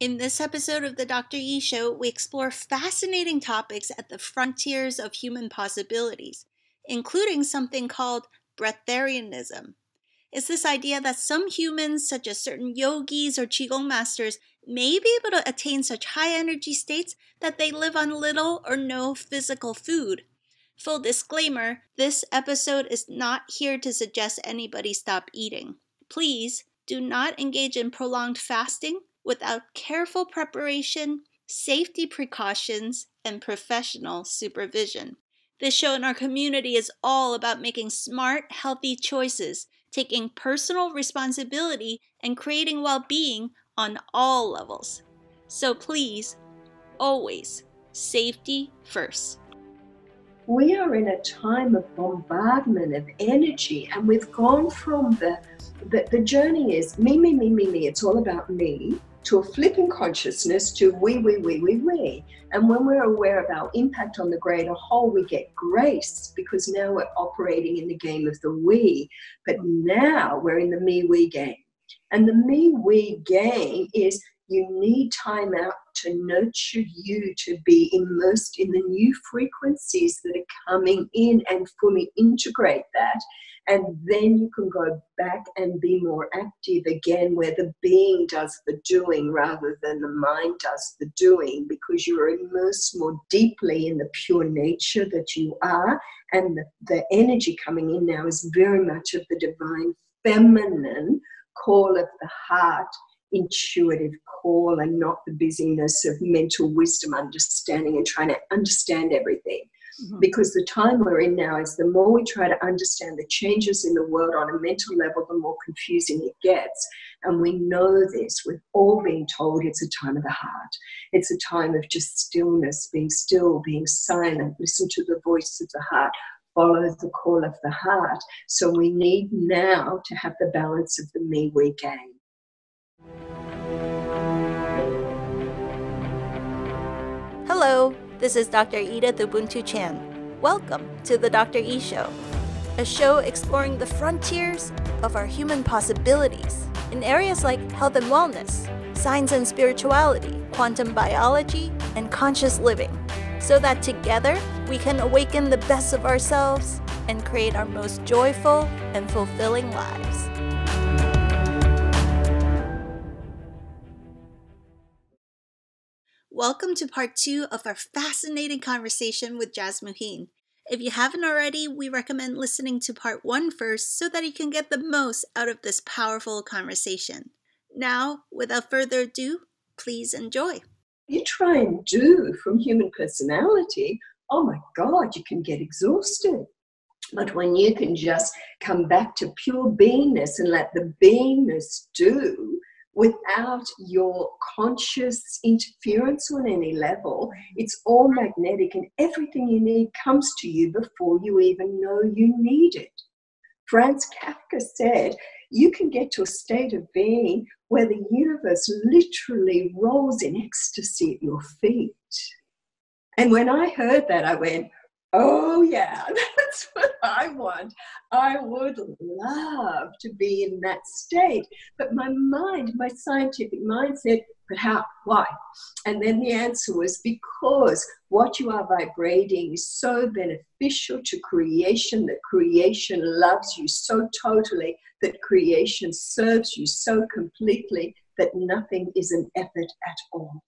In this episode of the Dr. E Show, we explore fascinating topics at the frontiers of human possibilities, including something called breatharianism. It's this idea that some humans, such as certain yogis or Qigong masters, may be able to attain such high energy states that they live on little or no physical food. Full disclaimer this episode is not here to suggest anybody stop eating. Please do not engage in prolonged fasting without careful preparation, safety precautions, and professional supervision. This show in our community is all about making smart, healthy choices, taking personal responsibility, and creating well being on all levels. So please, always, safety first. We are in a time of bombardment of energy, and we've gone from the, the, the journey is me, me, me, me, me. It's all about me to a flipping consciousness to we, we, we, we, we. And when we're aware of our impact on the greater whole, we get grace because now we're operating in the game of the we. But now we're in the me, we game. And the me, we game is you need time out to nurture you to be immersed in the new frequencies that are coming in and fully integrate that and then you can go back and be more active again, where the being does the doing rather than the mind does the doing, because you're immersed more deeply in the pure nature that you are. And the, the energy coming in now is very much of the divine feminine call of the heart intuitive call and not the busyness of mental wisdom understanding and trying to understand everything Mm-hmm. Because the time we're in now is the more we try to understand the changes in the world on a mental level, the more confusing it gets. And we know this. We've all been told it's a time of the heart. It's a time of just stillness, being still, being silent, listen to the voice of the heart, follow the call of the heart. So we need now to have the balance of the me we gain. Hello. This is Dr. Edith Ubuntu Chan. Welcome to the Dr. E Show, a show exploring the frontiers of our human possibilities in areas like health and wellness, science and spirituality, quantum biology, and conscious living, so that together we can awaken the best of ourselves and create our most joyful and fulfilling lives. Welcome to part two of our fascinating conversation with Jasmuheen. If you haven't already, we recommend listening to part one first so that you can get the most out of this powerful conversation. Now, without further ado, please enjoy. You try and do from human personality, oh my God, you can get exhausted. But when you can just come back to pure beingness and let the beingness do, without your conscious interference on any level. It's all magnetic, and everything you need comes to you before you even know you need it. Franz Kafka said, You can get to a state of being where the universe literally rolls in ecstasy at your feet. And when I heard that, I went, Oh, yeah, that's what I want. I would love to be in that state. But my mind, my scientific mind said, but how? Why? And then the answer was because what you are vibrating is so beneficial to creation that creation loves you so totally, that creation serves you so completely that nothing is an effort at all.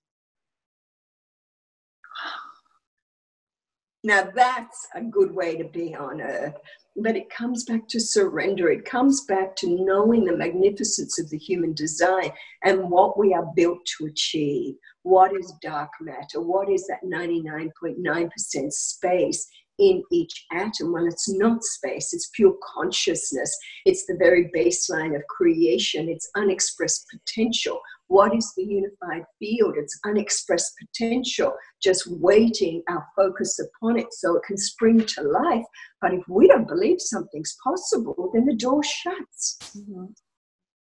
Now that's a good way to be on earth. But it comes back to surrender. It comes back to knowing the magnificence of the human design and what we are built to achieve. What is dark matter? What is that 99.9% space? in each atom. Well, it's not space, it's pure consciousness. It's the very baseline of creation, it's unexpressed potential. What is the unified field? It's unexpressed potential, just waiting our focus upon it so it can spring to life. But if we don't believe something's possible, then the door shuts. Mm-hmm.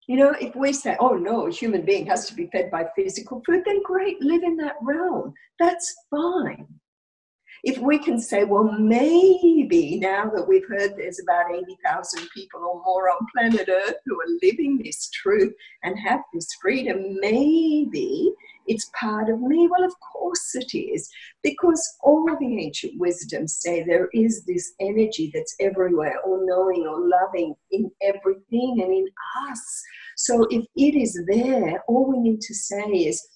You know, if we say, oh no, a human being has to be fed by physical food, then great, live in that realm. That's fine if we can say, well, maybe now that we've heard there's about 80,000 people or more on planet Earth who are living this truth and have this freedom, maybe it's part of me. Well, of course it is, because all the ancient wisdoms say there is this energy that's everywhere, all knowing, all loving in everything and in us. So if it is there, all we need to say is,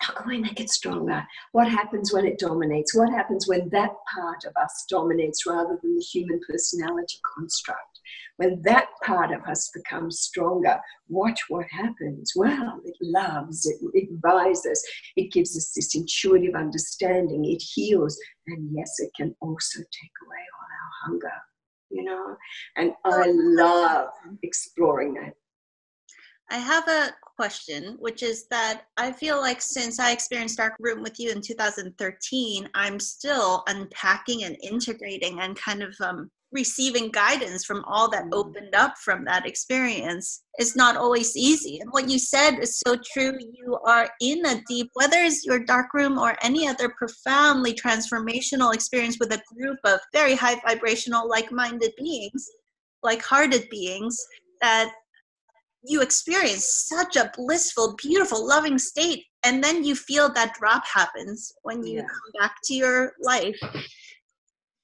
how can we make it stronger? What happens when it dominates? What happens when that part of us dominates rather than the human personality construct? When that part of us becomes stronger, watch what happens. Well, it loves, it, it rises, it gives us this intuitive understanding, it heals, and yes, it can also take away all our hunger, you know? And I love exploring that. I have a question, which is that I feel like since I experienced Dark Room with you in 2013, I'm still unpacking and integrating and kind of um, receiving guidance from all that mm-hmm. opened up from that experience is not always easy. And what you said is so true. You are in a deep, whether it's your dark room or any other profoundly transformational experience with a group of very high vibrational, like minded beings, like hearted beings, that you experience such a blissful, beautiful, loving state. And then you feel that drop happens when you yeah. come back to your life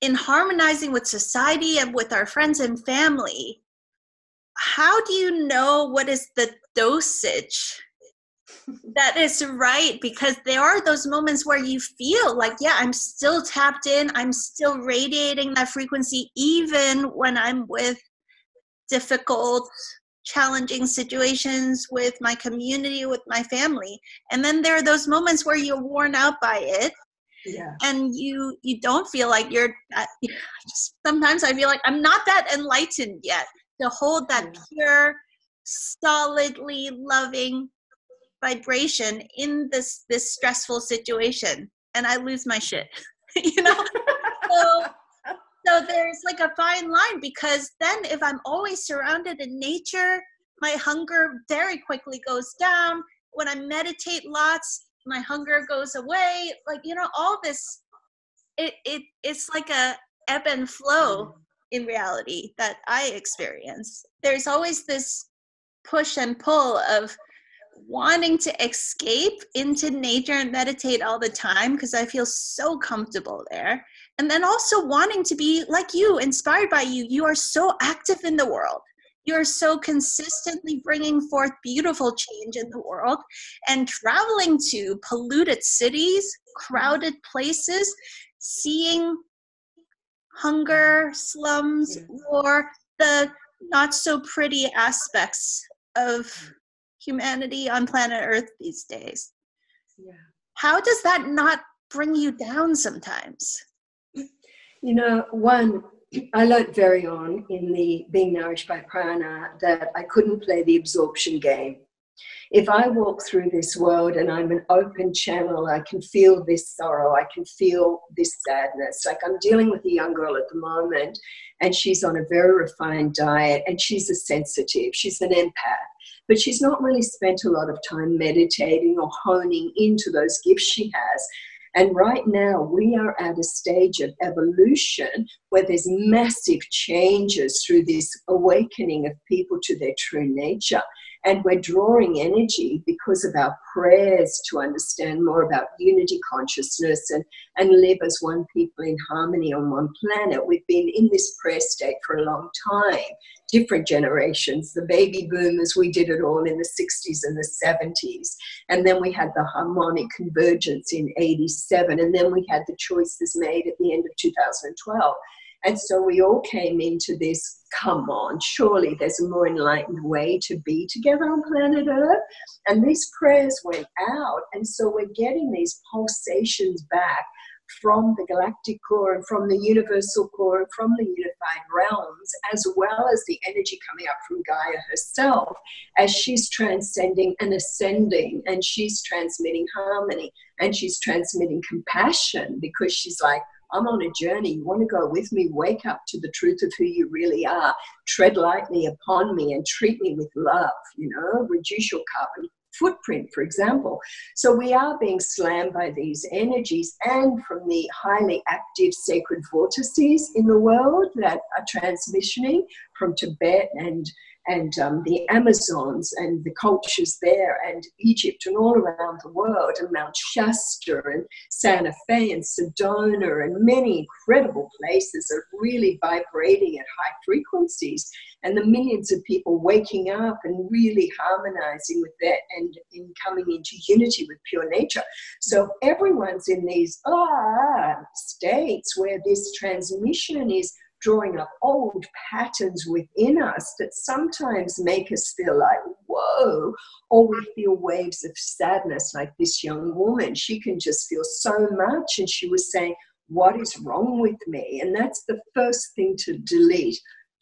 in harmonizing with society and with our friends and family, how do you know what is the dosage that is right? Because there are those moments where you feel like, yeah, I'm still tapped in, I'm still radiating that frequency, even when I'm with difficult, challenging situations with my community, with my family. And then there are those moments where you're worn out by it yeah. and you you don't feel like you're that uh, just sometimes i feel like i'm not that enlightened yet to hold that yeah. pure solidly loving vibration in this this stressful situation and i lose my shit you know so so there's like a fine line because then if i'm always surrounded in nature my hunger very quickly goes down. When i meditate lots my hunger goes away. Like you know all this it it it's like a ebb and flow in reality that i experience. There's always this push and pull of wanting to escape into nature and meditate all the time because i feel so comfortable there and then also wanting to be like you inspired by you you are so active in the world you're so consistently bringing forth beautiful change in the world and traveling to polluted cities, crowded places, seeing hunger, slums, war, the not so pretty aspects of humanity on planet Earth these days. Yeah. How does that not bring you down sometimes? You know, one, I learned very on in the being nourished by prana that I couldn't play the absorption game. If I walk through this world and I'm an open channel, I can feel this sorrow, I can feel this sadness. Like I'm dealing with a young girl at the moment, and she's on a very refined diet, and she's a sensitive, she's an empath, but she's not really spent a lot of time meditating or honing into those gifts she has. And right now, we are at a stage of evolution where there's massive changes through this awakening of people to their true nature. And we're drawing energy because of our prayers to understand more about unity consciousness and, and live as one people in harmony on one planet. We've been in this prayer state for a long time, different generations. The baby boomers, we did it all in the 60s and the 70s. And then we had the harmonic convergence in 87. And then we had the choices made at the end of 2012. And so we all came into this come on, surely there's a more enlightened way to be together on planet Earth. And these prayers went out. And so we're getting these pulsations back from the galactic core and from the universal core and from the unified realms, as well as the energy coming up from Gaia herself as she's transcending and ascending and she's transmitting harmony and she's transmitting compassion because she's like, I'm on a journey. You want to go with me? Wake up to the truth of who you really are. Tread lightly upon me and treat me with love. You know, reduce your carbon footprint, for example. So we are being slammed by these energies and from the highly active sacred vortices in the world that are transmissioning from Tibet and and um, the Amazons and the cultures there and Egypt and all around the world and Mount Shasta and Santa Fe and Sedona and many incredible places are really vibrating at high frequencies and the millions of people waking up and really harmonizing with that and in coming into unity with pure nature. So everyone's in these ah states where this transmission is drawing up old patterns within us that sometimes make us feel like, whoa, or we feel waves of sadness, like this young woman. She can just feel so much. And she was saying, What is wrong with me? And that's the first thing to delete.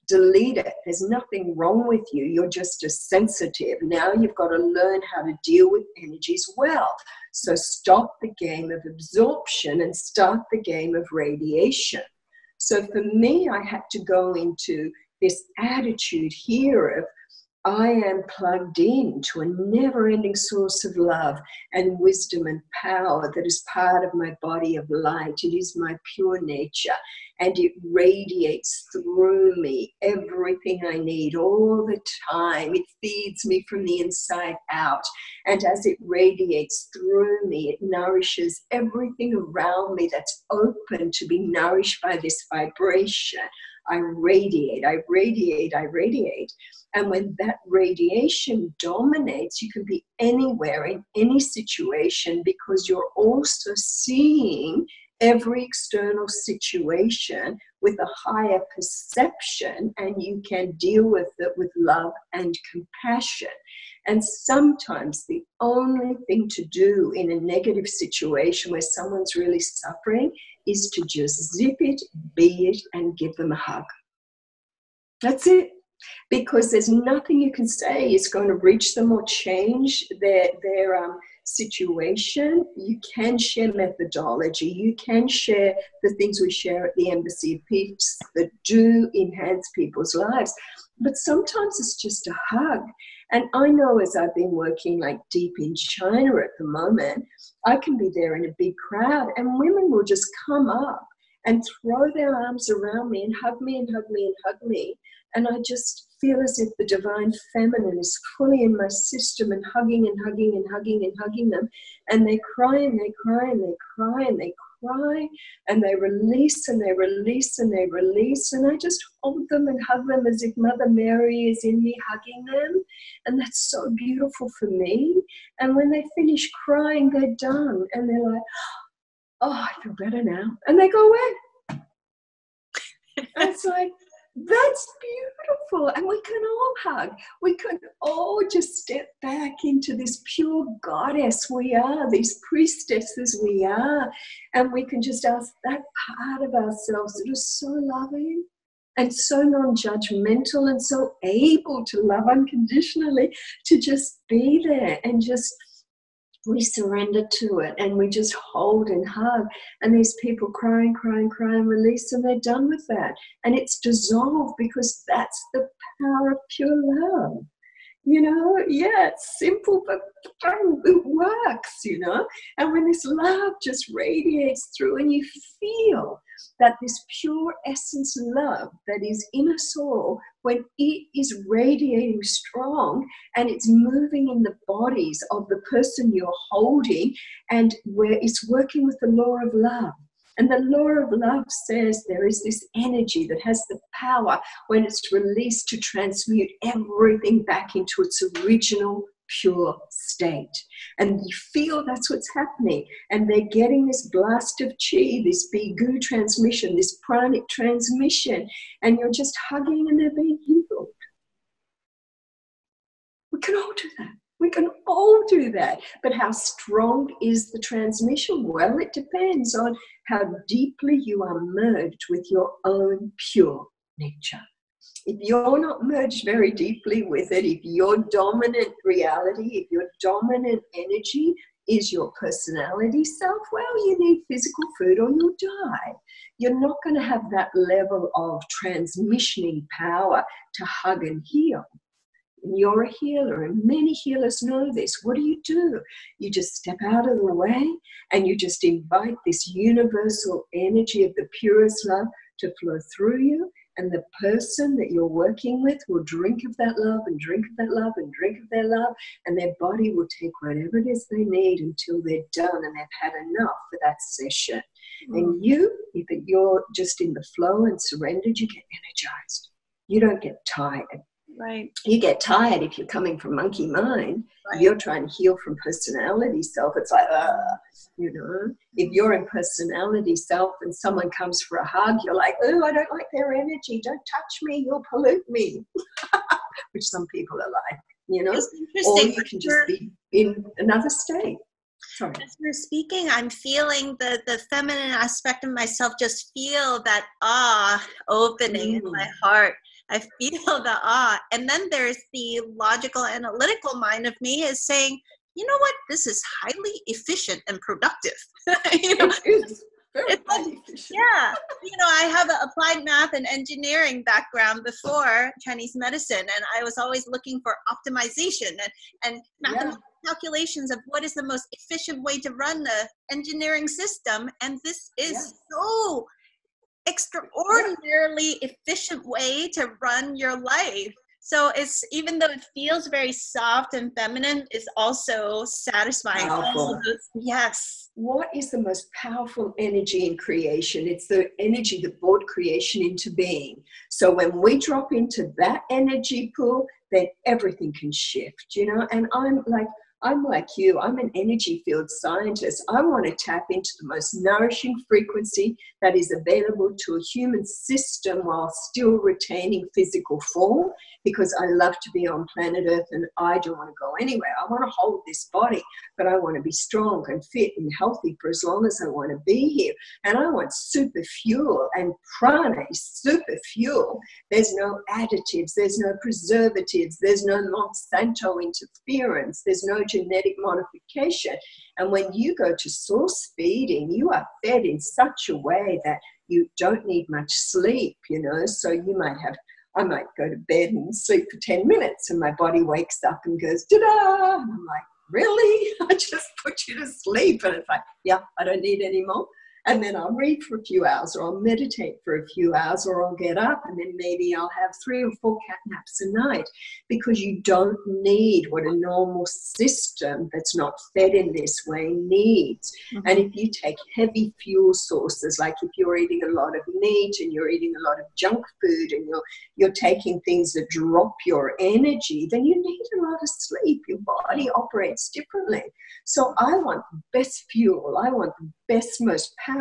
Delete it. There's nothing wrong with you. You're just a sensitive. Now you've got to learn how to deal with energies well. So stop the game of absorption and start the game of radiation. So for me, I had to go into this attitude here of I am plugged in to a never ending source of love and wisdom and power that is part of my body of light. It is my pure nature and it radiates through me everything I need all the time. It feeds me from the inside out. And as it radiates through me, it nourishes everything around me that's open to be nourished by this vibration. I radiate, I radiate, I radiate. And when that radiation dominates, you can be anywhere in any situation because you're also seeing every external situation with a higher perception and you can deal with it with love and compassion. And sometimes the only thing to do in a negative situation where someone's really suffering is to just zip it, be it, and give them a hug. That's it. Because there's nothing you can say is going to reach them or change their, their um, situation, you can share methodology, you can share the things we share at the Embassy of Peace that do enhance people's lives. But sometimes it's just a hug. And I know as I've been working like deep in China at the moment, I can be there in a big crowd and women will just come up and throw their arms around me and hug me and hug me and hug me. And I just feel as if the divine feminine is fully in my system and hugging and hugging and hugging and hugging them. And they cry and they cry and they cry and they cry and they release and they release and they release. And I just hold them and hug them as if Mother Mary is in me hugging them. And that's so beautiful for me. And when they finish crying, they're done. And they're like, oh, I feel better now. And they go away. it's like, that's beautiful. And we can all hug. We can all just step back into this pure goddess we are, these priestesses we are. And we can just ask that part of ourselves that is so loving and so non judgmental and so able to love unconditionally to just be there and just we surrender to it and we just hold and hug. And these people crying, crying, crying, release, and they're done with that. And it's dissolved because that's the power of pure love. You know, yeah, it's simple, but it works, you know. And when this love just radiates through and you feel that this pure essence love that is in us all, when it is radiating strong and it's moving in the bodies of the person you're holding, and where it's working with the law of love. And the law of love says there is this energy that has the power when it's released to transmute everything back into its original pure state. And you feel that's what's happening. And they're getting this blast of chi, this bigu transmission, this pranic transmission, and you're just hugging and they're being healed. We can all do that. We can all do that. But how strong is the transmission? Well, it depends on how deeply you are merged with your own pure nature if you're not merged very deeply with it, if your dominant reality, if your dominant energy is your personality self, well, you need physical food or you'll die. You're not going to have that level of transmissioning power to hug and heal. You're a healer, and many healers know this. What do you do? You just step out of the way and you just invite this universal energy of the purest love to flow through you And the person that you're working with will drink of that love and drink of that love and drink of their love, and their body will take whatever it is they need until they're done and they've had enough for that session. Mm. And you, if you're just in the flow and surrendered, you get energized. You don't get tired. Right. You get tired if you're coming from monkey mind. Right. You're trying to heal from personality self. It's like, uh, you know. If you're in personality self and someone comes for a hug, you're like, oh, I don't like their energy. Don't touch me. You'll pollute me. Which some people are like, you know. Or you can just be in another state. Sorry. As you're speaking, I'm feeling the the feminine aspect of myself. Just feel that ah opening mm. in my mm. heart. I feel the awe. and then there's the logical, analytical mind of me is saying, you know what, this is highly efficient and productive. you know, it is. Very like, yeah, you know, I have an applied math and engineering background before Chinese medicine, and I was always looking for optimization and, and mathematical calculations of what is the most efficient way to run the engineering system and this is yeah. so extraordinarily efficient way to run your life. So it's even though it feels very soft and feminine it's also satisfying. Powerful. yes. What is the most powerful energy in creation? It's the energy that brought creation into being. So when we drop into that energy pool then everything can shift you know? And i'm like I'm like you, I'm an energy field scientist. I want to tap into the most nourishing frequency that is available to a human system while still retaining physical form because I love to be on planet Earth and I don't want to go anywhere. I want to hold this body, but I want to be strong and fit and healthy for as long as I want to be here. And I want super fuel and prana is super fuel. There's no additives, there's no preservatives, there's no Monsanto interference, there's no genetic modification. And when you go to source feeding, you are fed in such a way that you don't need much sleep, you know. So you might have, I might go to bed and sleep for 10 minutes, and my body wakes up and goes, da da. And I'm like, really? I just put you to sleep. And it's like, yeah, I don't need any more and then I'll read for a few hours or I'll meditate for a few hours or I'll get up and then maybe I'll have three or four cat naps a night because you don't need what a normal system that's not fed in this way needs. Mm-hmm. And if you take heavy fuel sources, like if you're eating a lot of meat and you're eating a lot of junk food and you're you're taking things that drop your energy, then you need a lot of sleep. Your body operates differently. So I want the best fuel. I want the best, most powerful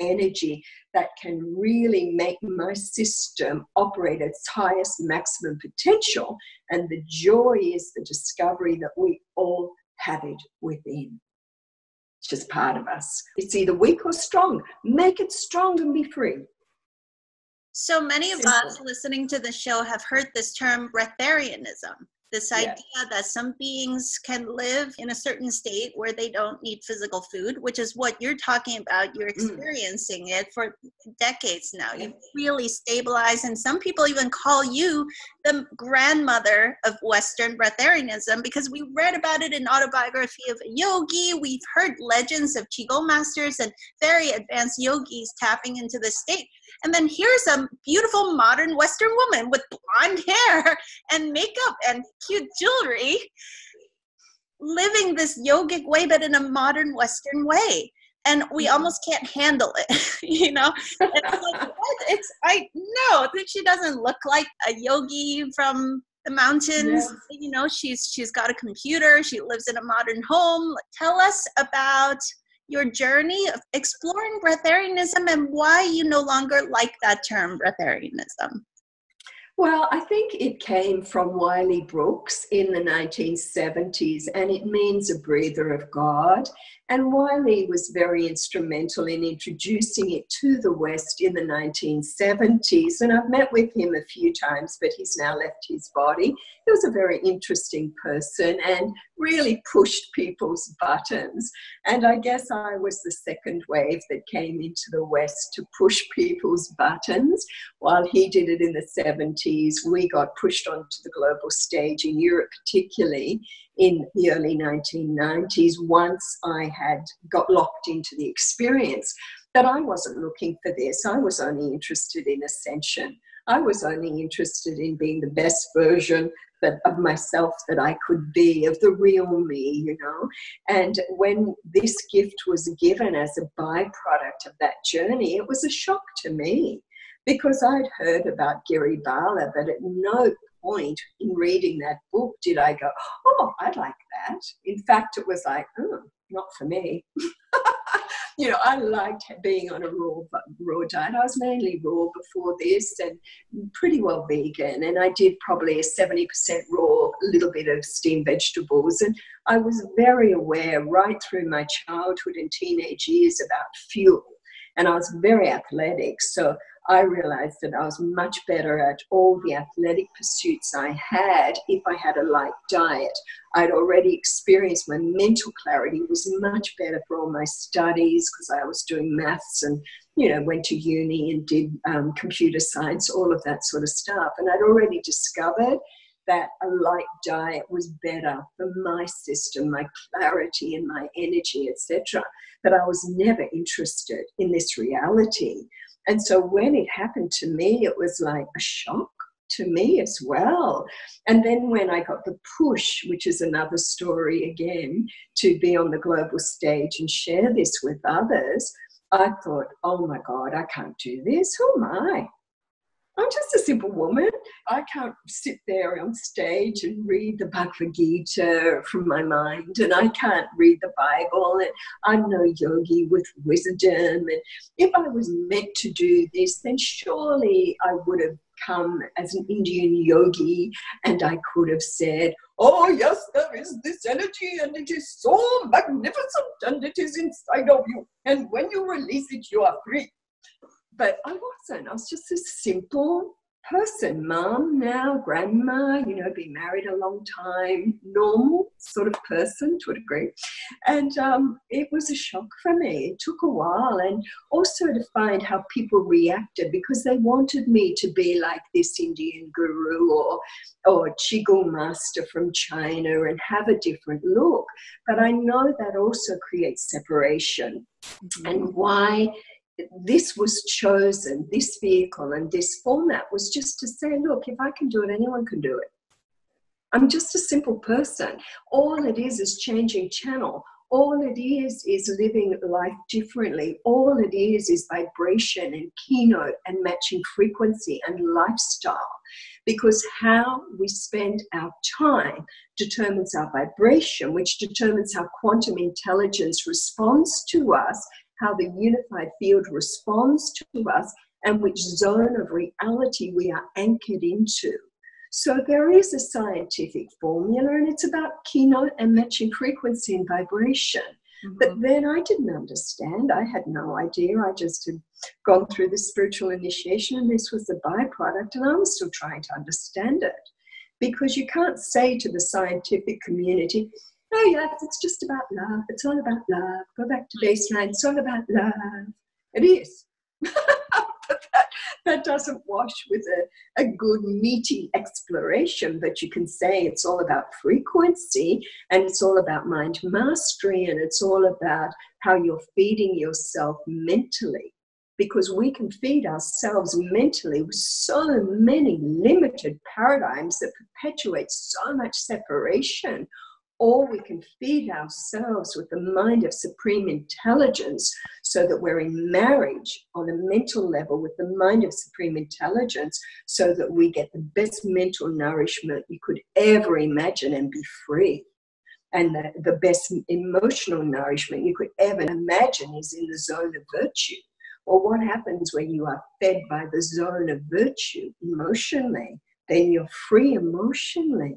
energy that can really make my system operate at its highest maximum potential. And the joy is the discovery that we all have it within. It's just part of us. It's either weak or strong. Make it strong and be free. So many of Simple. us listening to the show have heard this term breatharianism this idea yes. that some beings can live in a certain state where they don't need physical food which is what you're talking about you're mm. experiencing mm. it for decades now you've really stabilized and some people even call you the grandmother of western breatharianism because we read about it in autobiography of a yogi we've heard legends of qigong masters and very advanced yogis tapping into the state and then here's a beautiful modern Western woman with blonde hair and makeup and cute jewelry living this yogic way, but in a modern Western way. And we mm-hmm. almost can't handle it, you know. It's like, It's I no, she doesn't look like a yogi from the mountains. Yeah. You know, she's she's got a computer. She lives in a modern home. Tell us about your journey of exploring breatharianism and why you no longer like that term breatharianism. Well, I think it came from Wiley Brooks in the 1970s, and it means a breather of God. And Wiley was very instrumental in introducing it to the West in the 1970s. And I've met with him a few times, but he's now left his body. He was a very interesting person and really pushed people's buttons. And I guess I was the second wave that came into the West to push people's buttons. While he did it in the 70s, we got pushed onto the global stage in Europe, particularly in the early 1990s once I had got locked into the experience. But I wasn't looking for this. I was only interested in ascension. I was only interested in being the best version that of myself that I could be, of the real me, you know. And when this gift was given as a byproduct of that journey, it was a shock to me because I'd heard about Giri Bala, but at no point in reading that book did I go, oh, I'd like that. In fact, it was like, oh, not for me. you know, I liked being on a raw raw diet. I was mainly raw before this and pretty well vegan. And I did probably a 70% raw, a little bit of steamed vegetables. And I was very aware right through my childhood and teenage years about fuel. And I was very athletic. So I realized that I was much better at all the athletic pursuits I had if I had a light diet. I'd already experienced my mental clarity was much better for all my studies because I was doing maths and, you know, went to uni and did um, computer science, all of that sort of stuff. And I'd already discovered that a light diet was better for my system, my clarity and my energy, etc. But I was never interested in this reality and so when it happened to me, it was like a shock to me as well. And then when I got the push, which is another story again, to be on the global stage and share this with others, I thought, oh my God, I can't do this. Who am I? I'm just a simple woman. I can't sit there on stage and read the Bhagavad Gita from my mind, and I can't read the Bible, and I'm no yogi with wisdom. And if I was meant to do this, then surely I would have come as an Indian yogi and I could have said, Oh, yes, there is this energy and it is so magnificent and it is inside of you. And when you release it, you are free but I wasn't. I was just a simple person, mum now, grandma, you know, been married a long time, normal sort of person to a degree. And um, it was a shock for me. It took a while, and also to find how people reacted because they wanted me to be like this Indian guru or or Qigong master from China and have a different look. But I know that also creates separation. Mm-hmm. And why this was chosen, this vehicle and this format was just to say, look, if I can do it, anyone can do it. I'm just a simple person. All it is is changing channel. All it is is living life differently. All it is is vibration and keynote and matching frequency and lifestyle. Because how we spend our time determines our vibration, which determines how quantum intelligence responds to us how the unified field responds to us, and which zone of reality we are anchored into. So there is a scientific formula, and it's about keynote and matching frequency and vibration. Mm-hmm. But then I didn't understand. I had no idea. I just had gone through the spiritual initiation, and this was the byproduct, and I was still trying to understand it. Because you can't say to the scientific community, oh yes, it's just about love. It's all about love. Go back to baseline. It's all about love. It is. but that, that doesn't wash with a, a good, meaty exploration. But you can say it's all about frequency and it's all about mind mastery and it's all about how you're feeding yourself mentally. Because we can feed ourselves mentally with so many limited paradigms that perpetuate so much separation or we can feed ourselves with the mind of supreme intelligence so that we're in marriage on a mental level with the mind of supreme intelligence so that we get the best mental nourishment you could ever imagine and be free. And the, the best emotional nourishment you could ever imagine is in the zone of virtue. Or what happens when you are fed by the zone of virtue emotionally? Then you're free emotionally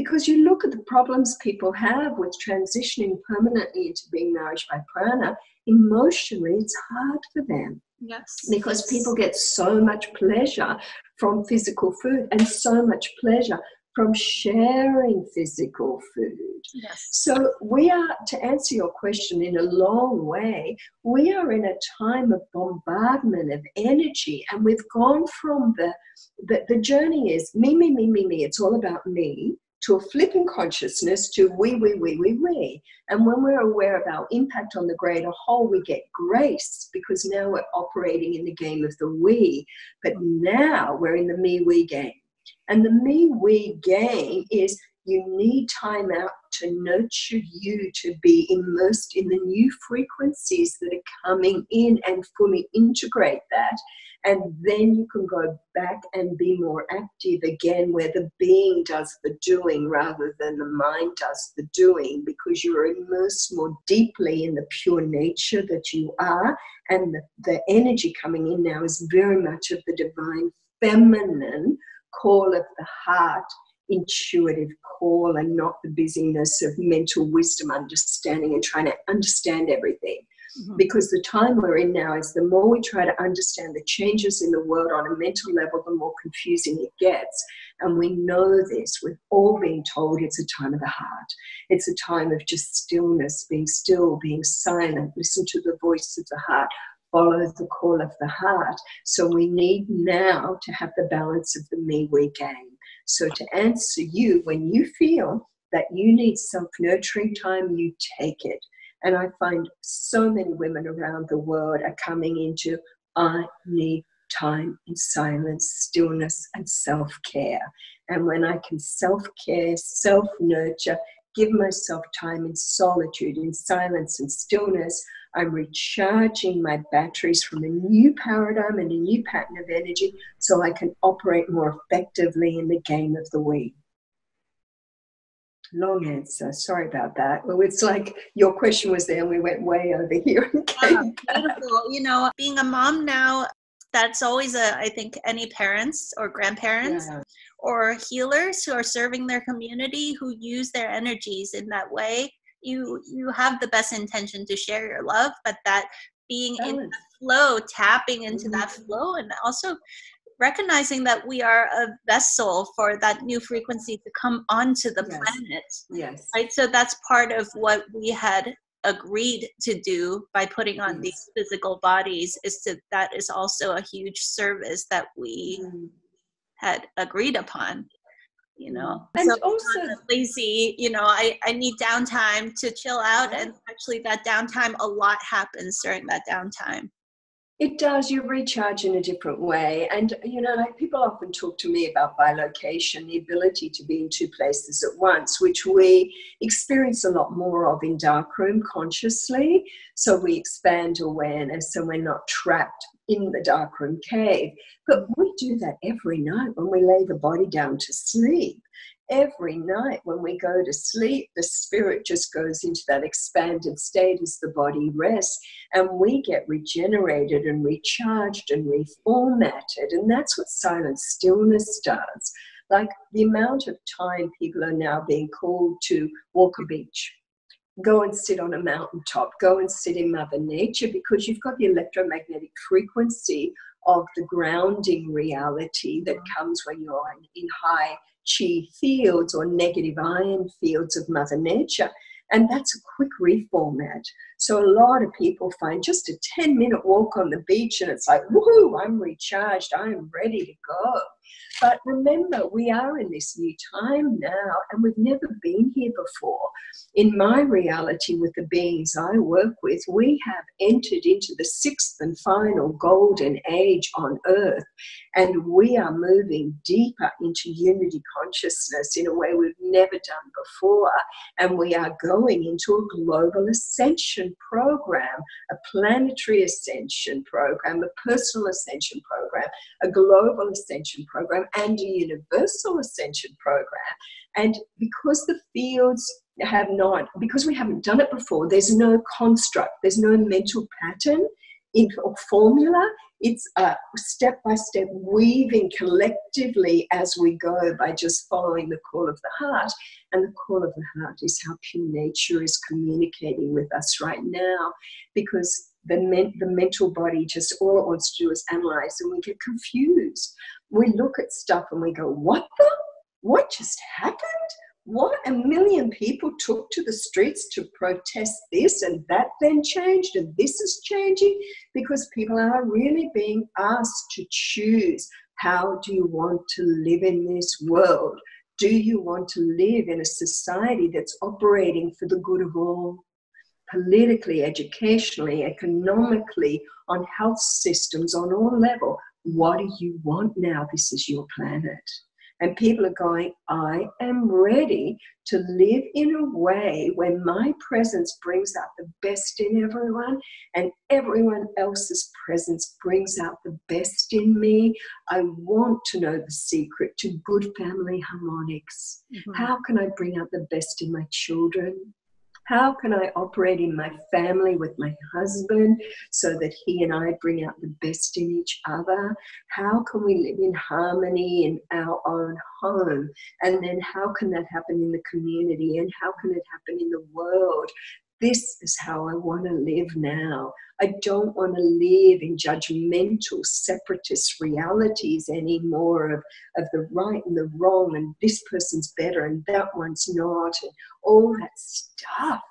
because you look at the problems people have with transitioning permanently into being nourished by prana, emotionally it's hard for them. Yes. Because yes. people get so much pleasure from physical food and so much pleasure from sharing physical food. Yes. So we are, to answer your question in a long way, we are in a time of bombardment of energy, and we've gone from the the, the journey is me, me, me, me, me. It's all about me to a flipping consciousness to we, we, we, we, we. And when we're aware of our impact on the greater whole, we get grace because now we're operating in the game of the we. But now we're in the me, we game. And the me, we game is you need time out to nurture you to be immersed in the new frequencies that are coming in and fully integrate that. And then you can go back and be more active again, where the being does the doing rather than the mind does the doing, because you're immersed more deeply in the pure nature that you are. And the, the energy coming in now is very much of the divine feminine call of the heart intuitive call and not the busyness of mental wisdom understanding and trying to understand everything. Mm-hmm. Because the time we're in now is the more we try to understand the changes in the world on a mental level, the more confusing it gets. And we know this. We've all been told it's a time of the heart. It's a time of just stillness, being still, being silent, listen to the voice of the heart, follow the call of the heart. So we need now to have the balance of the me we game. So to answer you, when you feel that you need self nurturing time, you take it. And I find so many women around the world are coming into, I need time in silence, stillness, and self care. And when I can self care, self nurture, give myself time in solitude, in silence, and stillness, I'm recharging my batteries from a new paradigm and a new pattern of energy so I can operate more effectively in the game of the we. Long answer. Sorry about that. Well, it's like your question was there and we went way over here. Wow, beautiful. You know, being a mom now, that's always a, I think, any parents or grandparents yeah. or healers who are serving their community who use their energies in that way you you have the best intention to share your love but that being in the flow tapping into mm-hmm. that flow and also recognizing that we are a vessel for that new frequency to come onto the yes. planet. Yes. Right? So that's part of what we had agreed to do by putting on yes. these physical bodies is to that is also a huge service that we mm. had agreed upon you know? And so also lazy you know I, I need downtime to chill out and actually that downtime a lot happens during that downtime it does you recharge in a different way and you know like people often talk to me about bilocation the ability to be in two places at once which we experience a lot more of in darkroom consciously so we expand awareness and we're not trapped in the darkroom cave. But we do that every night when we lay the body down to sleep. Every night when we go to sleep, the spirit just goes into that expanded state as the body rests, and we get regenerated and recharged and reformatted. And that's what silent stillness does. Like the amount of time people are now being called to walk a beach, go and sit on a mountaintop, go and sit in Mother Nature because you've got the electromagnetic frequency of the grounding reality that mm-hmm. comes when you're in high chi fields or negative ion fields of Mother Nature. And that's a quick reformat. So a lot of people find just a 10 minute walk on the beach and it's like, woohoo, I'm recharged, I'm ready to go. But remember, we are in this new time now, and we've never been here before. In my reality, with the beings I work with, we have entered into the sixth and final golden age on earth, and we are moving deeper into unity consciousness in a way we've never done before. And we are going into a global ascension program, a planetary ascension program, a personal ascension program, a global ascension program and a universal ascension program. And because the fields have not, because we haven't done it before, there's no construct, there's no mental pattern in, or formula. It's a step by step weaving collectively as we go by just following the call of the heart. And the call of the heart is how pure nature is communicating with us right now because the, men, the mental body just all it wants to do is analyze and we get confused. We look at stuff and we go, What the? What just happened? What a million people took to the streets to protest this and that then changed and this is changing because people are really being asked to choose how do you want to live in this world? Do you want to live in a society that's operating for the good of all? Politically, educationally, economically, on health systems, on all level. What do you want now? This is your planet. And people are going, I am ready to live in a way where my presence brings out the best in everyone and everyone else's presence brings out the best in me. I want to know the secret to good family harmonics. Mm-hmm. How can I bring out the best in my children? How can I operate in my family with my husband so that he and I bring out the best in each other? How can we live in harmony in our own home? And then how can that happen in the community? And how can it happen in the world? This is how I want to live now. I don't want to live in judgmental, separatist realities anymore of, of the right and the wrong, and this person's better and that one's not, and all that stuff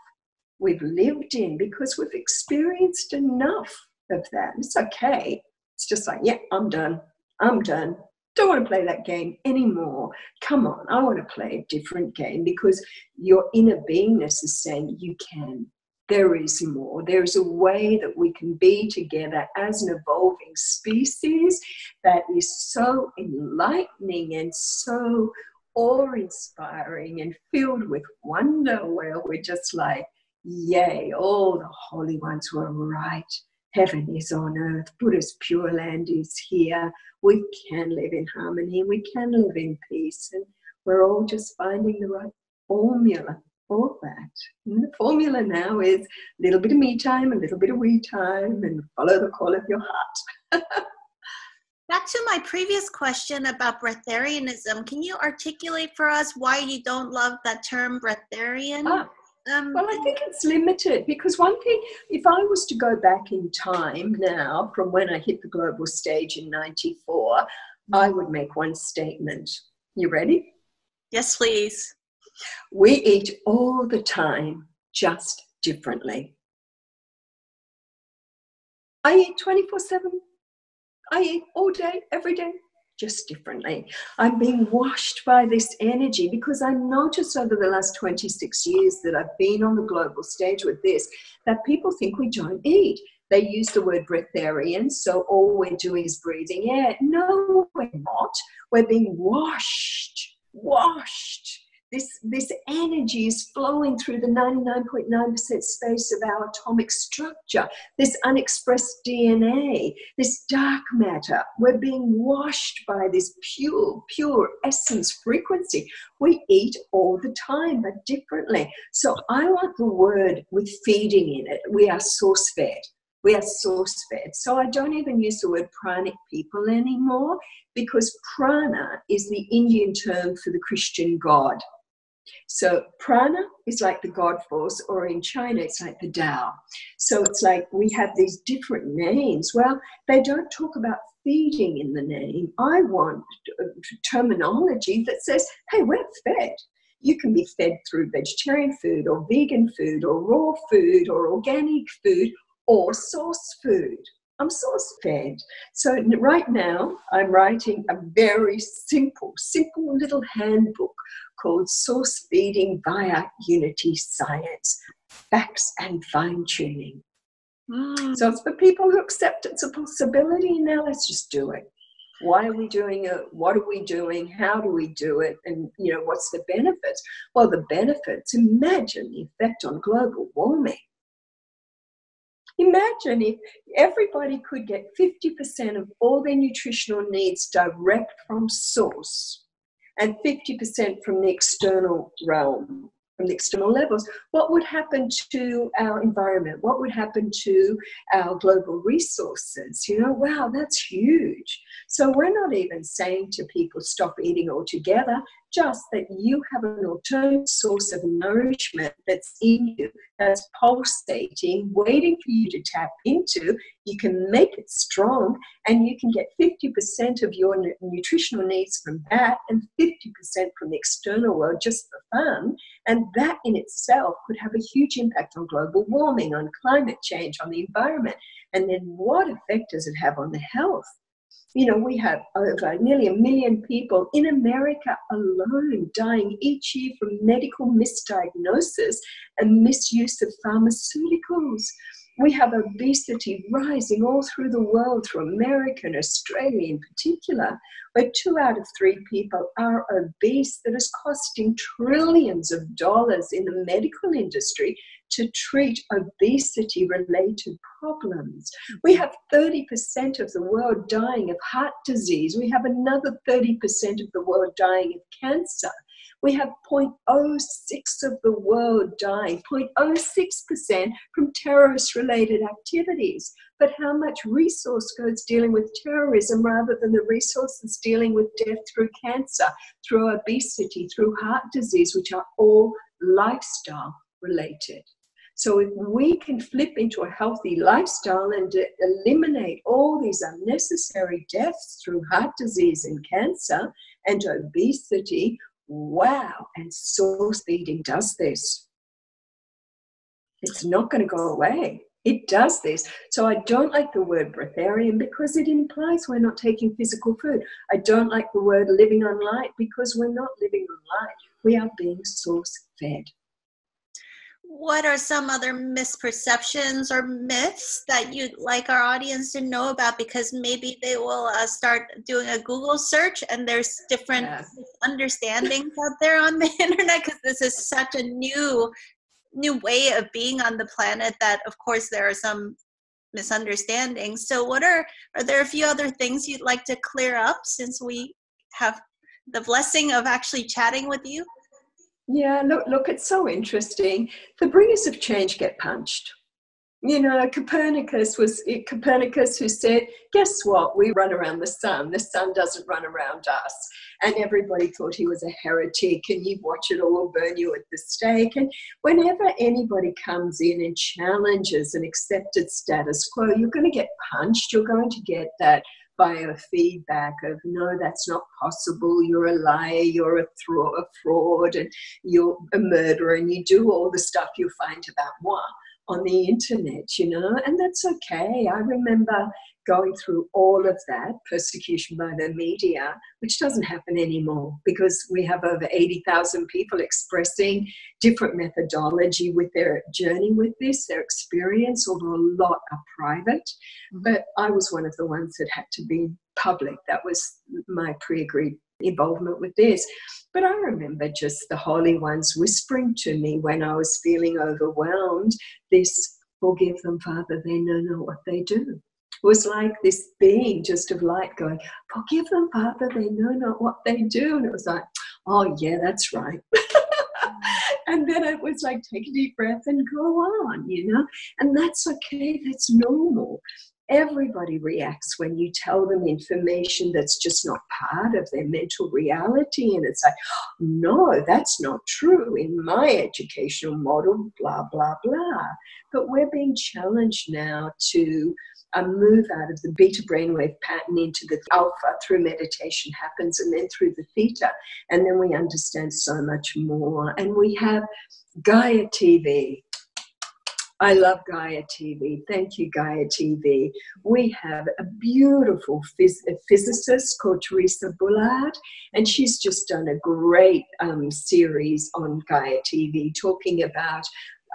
we've lived in because we've experienced enough of that. It's okay. It's just like, yeah, I'm done. I'm done don't want to play that game anymore. Come on, I want to play a different game because your inner beingness is saying you can. There is more. There is a way that we can be together as an evolving species that is so enlightening and so awe inspiring and filled with wonder, where we're just like, yay, all the holy ones were right heaven is on earth, Buddha's pure land is here. We can live in harmony, we can live in peace, and we're all just finding the right formula for that. And the formula now is a little bit of me time, a little bit of we time, and follow the call of your heart. Back to my previous question about breatharianism, can you articulate for us why you don't love that term breatharian? Ah, um, well, I think it's limited because one thing, if I was to go back in time now from when I hit the global stage in 94, I would make one statement. You ready? Yes, please. We eat all the time, just differently. I eat 24 7. I eat all day, every day, just differently. I'm being washed by this energy because I noticed over the last 26 years that I've been on the global stage with this that people think we don't eat. They use the word breatharian, so all we're doing is breathing air. No, we're not. We're being washed, washed this, this energy is flowing through the 99.9% space of our atomic structure, this unexpressed DNA, this dark matter. We're being washed by this pure, pure essence frequency. We eat all the time, but differently. So I want the word with feeding in it. We are source fed. We are source fed. So I don't even use the word pranic people anymore because prana is the Indian term for the Christian God. So prana is like the God force, or in China, it's like the Tao. So it's like we have these different names. Well, they don't talk about feeding in the name. I want terminology that says, hey, we're fed. You can be fed through vegetarian food, or vegan food, or raw food, or organic food, or source food. I'm source fed. So right now, I'm writing a very simple, simple little handbook called Source Feeding via Unity Science Facts and Fine Tuning. Mm. So it's for people who accept it's a possibility. Now let's just do it. Why are we doing it? What are we doing? How do we do it? And you know, what's the benefits? Well, the benefits, imagine the effect on global warming. Imagine if everybody could get 50% of all their nutritional needs direct from source and 50% from the external realm, from the external levels, what would happen to our environment? What would happen to our global resources? You know, wow, that's huge. So we're not even saying to people, stop eating altogether just that you have an alternate source of nourishment that's in you, that's pulsating, waiting for you to tap into. You can make it strong, and you can get 50% of your nutritional needs from that and 50% from the external world just for fun. And that in itself could have a huge impact on global warming, on climate change, on the environment. And then what effect does it have on the health? You know, we have over nearly a million people in America alone dying each year from medical misdiagnosis and misuse of pharmaceuticals. We have obesity rising all through the world, through America and Australia in particular, where two out of three people are obese, that is costing trillions of dollars in the medical industry to treat obesity related problems. Mm-hmm. We have 30% of the world dying of heart disease. We have another 30% of the world dying of cancer. We have 0.06 of the world dying, 0.06% from terrorist related activities. But how much resource goes dealing with terrorism rather than the resources dealing with death through cancer, through obesity, through heart disease, which are all lifestyle related. So if we can flip into a healthy lifestyle and uh, eliminate all these unnecessary deaths through heart disease and cancer and obesity, wow, and source feeding does this. It's not going to go away. It does this. So I don't like the word breatharian because it implies we're not taking physical food. I don't like the word living on light because we're not living on light. We are being source fed what are some other misperceptions or myths that you'd like our audience to know about? Because maybe they will uh, start doing a google search and there's different yes. understandings out there on the internet because this is such a new new way of being on the planet that of course there are some misunderstandings. So what are are there a few other things you'd like to clear up since we have the blessing of actually chatting with you yeah, look, look, it's so interesting. The bringers of change get punched. You know, Copernicus was Copernicus who said, "Guess what? We run around the sun. The sun doesn't run around us." And everybody thought he was a heretic, and you watch it all burn you at the stake. And whenever anybody comes in and challenges an accepted status quo, you're going to get punched. You're going to get that biofeedback of no, that's not possible. You're a liar. You're a, thro- a fraud, and you're a murderer, and you do all the stuff you find about moi on the internet, you know, and that's okay. I remember going through all of that persecution by the media, which doesn't happen anymore because we have over 80,000 people expressing different methodology with their journey with this, their experience, although a lot are private. Mm-hmm. But I was one of the ones that had to be public. That was my pre agreed involvement with this. But I remember just the holy ones whispering to me when I was feeling overwhelmed this forgive them, Father, they know not what they do. It was like this being just of light going, forgive them, Father, they know not what they do. And it was like, oh, yeah, that's right. and then it was like, take a deep breath and go on, you know? And that's okay, that's normal everybody reacts when you tell them information that's just not part of their mental reality. And it's like, no, that's not true in my educational model, blah, blah, blah. But we're being challenged now to a move out of the beta brainwave pattern into the alpha through meditation happens and then through the theta. And then we understand so much more. And we have Gaia TV, I love Gaia TV. Thank you, Gaia TV. We have a beautiful phys- physicist called Theresa Bullard, and she's just done a great um, series on Gaia TV talking about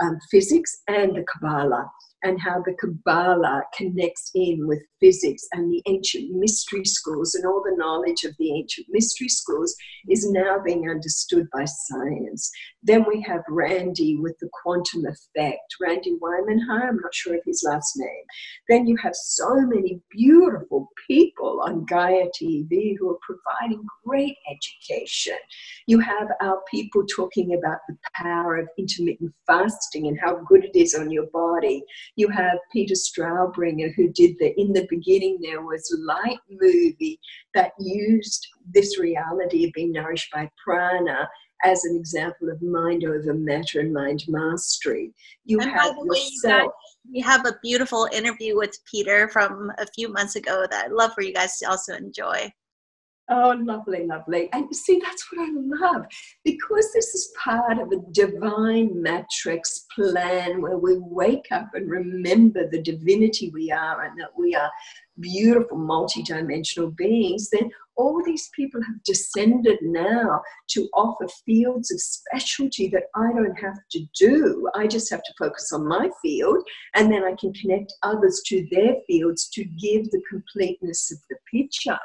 um, physics and the Kabbalah and how the Kabbalah connects in with physics and the ancient mystery schools and all the knowledge of the ancient mystery schools is now being understood by science. Then we have Randy with the quantum effect, Randy Weimanheimer, I'm not sure of his last name. Then you have so many beautiful people on Gaia TV who are providing great education. You have our people talking about the power of intermittent fasting and how good it is on your body. You have Peter Straubinger who did the In the Beginning There Was Light movie that used this reality of being nourished by prana as an example of mind over matter and mind mastery. You and have yourself. we have a beautiful interview with Peter from a few months ago that I'd love for you guys to also enjoy. Oh, lovely, lovely. And see, that's what I love because this is part of a divine matrix plan where we wake up and remember the divinity we are and that we are beautiful multi-dimensional beings, then all these people have descended now to offer fields of specialty that I don't have to do. I just have to focus on my field and then I can connect others to their fields to give the completeness of the picture.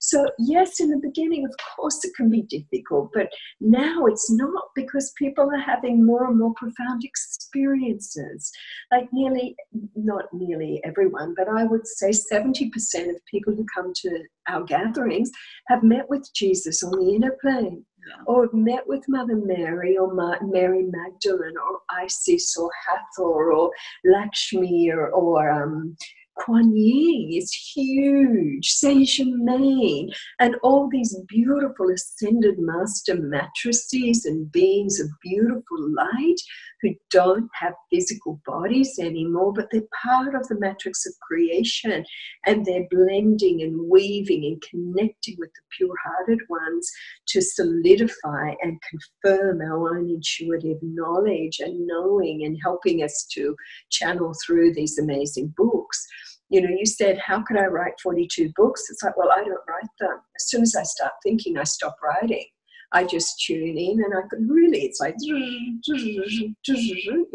So, yes, in the beginning, of course, it can be difficult, but now it's not because people are having more and more profound experiences. Like nearly, not nearly everyone, but I would say 70% of people who come to our gatherings have met with Jesus on the inner plane, yeah. or have met with Mother Mary, or Ma- Mary Magdalene, or Isis, or Hathor, or Lakshmi, or, or um, Kuan Yin is huge, Saint Germain, and all these beautiful ascended master matrices and beings of beautiful light who don't have physical bodies anymore, but they're part of the matrix of creation. And they're blending and weaving and connecting with the pure hearted ones to solidify and confirm our own intuitive knowledge and knowing and helping us to channel through these amazing books you know, you said, How could I write 42 books? It's like, Well, I don't write them. As soon as I start thinking, I stop writing. I just tune in and I could really, it's like, you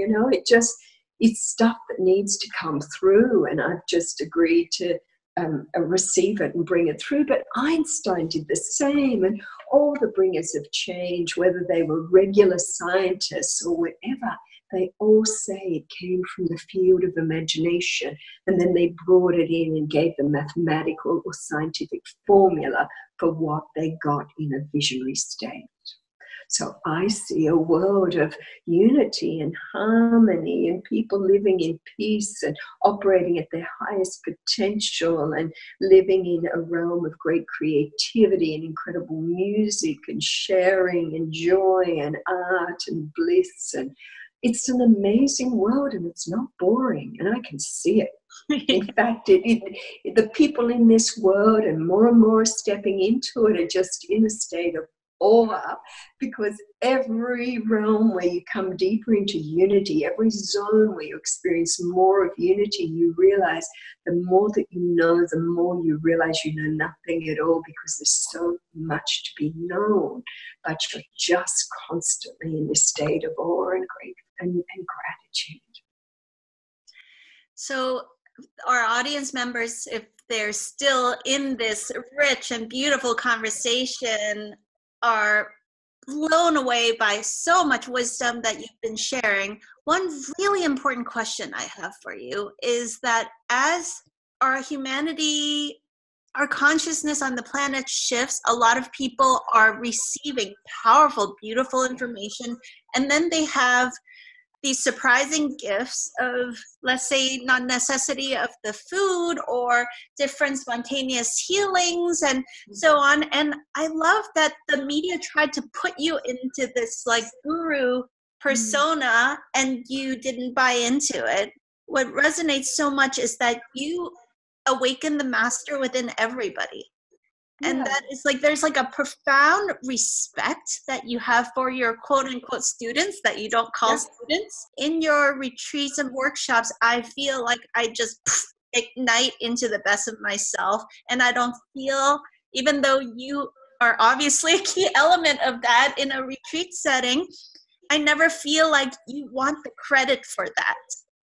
know, it just, it's stuff that needs to come through. And I've just agreed to um, uh, receive it and bring it through. But Einstein did the same, and all the bringers of change, whether they were regular scientists or whatever, they all say it came from the field of imagination, and then they brought it in and gave the mathematical or scientific formula for what they got in a visionary state. So I see a world of unity and harmony and people living in peace and operating at their highest potential and living in a realm of great creativity and incredible music and sharing and joy and art and bliss and it's an amazing world and it's not boring and i can see it in fact it, it, the people in this world and more and more stepping into it are just in a state of awe because every realm where you come deeper into unity, every zone where you experience more of unity, you realize the more that you know, the more you realize you know nothing at all because there's so much to be known. But you're just constantly in this state of awe and and, and gratitude. So, our audience members, if they're still in this rich and beautiful conversation are blown away by so much wisdom that you've been sharing. One really important question I have for you is that as our humanity, our consciousness on the planet shifts, a lot of people are receiving powerful, beautiful information, and then they have these surprising gifts of let's say non necessity of the food or different spontaneous healings and mm-hmm. so on. And i love that the media tried to put you into this like guru mm-hmm. persona and you didn't buy into it. What resonates so much is that you awaken the master within everybody and yeah. that is like there's like a profound respect that you have for your quote unquote students that you don't call yeah. students in your retreats and workshops i feel like i just ignite into the best of myself and i don't feel even though you are obviously a key element of that in a retreat setting i never feel like you want the credit for that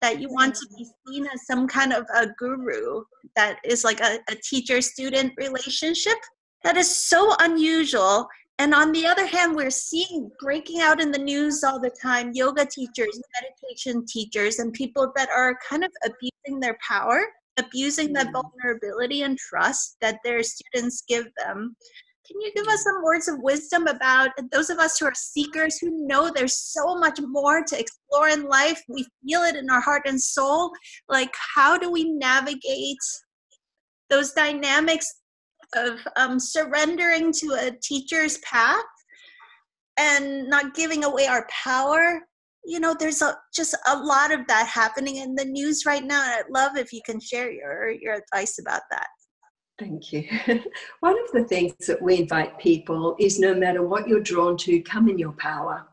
that you want to be seen as some kind of a guru that is like a, a teacher student relationship? That is so unusual. And on the other hand we're seeing breaking out in the news all the time yoga teachers meditation teachers and people that are kind of abusing their power abusing mm. vulnerability and trust that their students give them can you give us some words of wisdom about those of us who are seekers who know there's so much more to explore in life? We feel it in our heart and soul. Like, how do we navigate those dynamics of um, surrendering to a teacher's path and not giving away our power? You know, there's a, just a lot of that happening in the news right now. And I'd love if you can share your, your advice about that. Thank you. One of the things that we invite people is no matter what you're drawn to, come in your power.